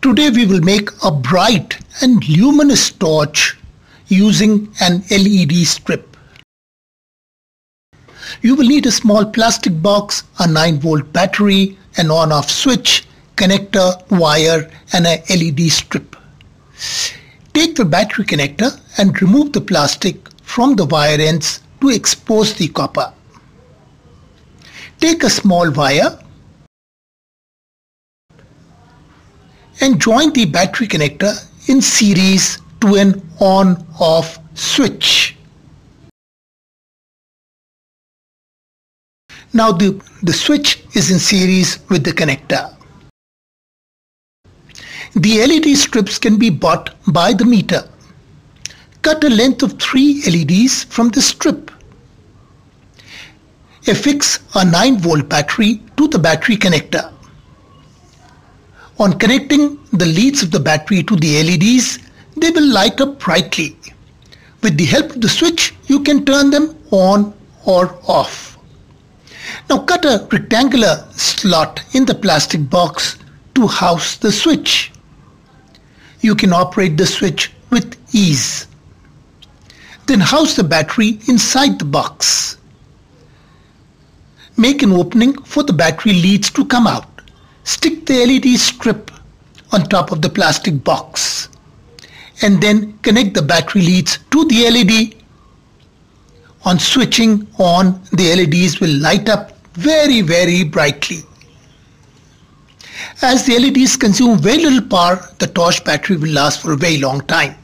Today we will make a bright and luminous torch using an LED strip. You will need a small plastic box, a 9 volt battery, an on off switch, connector, wire and a LED strip. Take the battery connector and remove the plastic from the wire ends to expose the copper. Take a small wire and join the battery connector in series to an on-off switch. Now the, the switch is in series with the connector. The LED strips can be bought by the meter. Cut a length of 3 LEDs from the strip. Affix a 9 volt battery to the battery connector. On connecting the leads of the battery to the LEDs, they will light up brightly. With the help of the switch, you can turn them on or off. Now cut a rectangular slot in the plastic box to house the switch. You can operate the switch with ease. Then house the battery inside the box. Make an opening for the battery leads to come out. Stick the LED strip on top of the plastic box and then connect the battery leads to the LED. On switching on, the LEDs will light up very, very brightly. As the LEDs consume very little power, the torch battery will last for a very long time.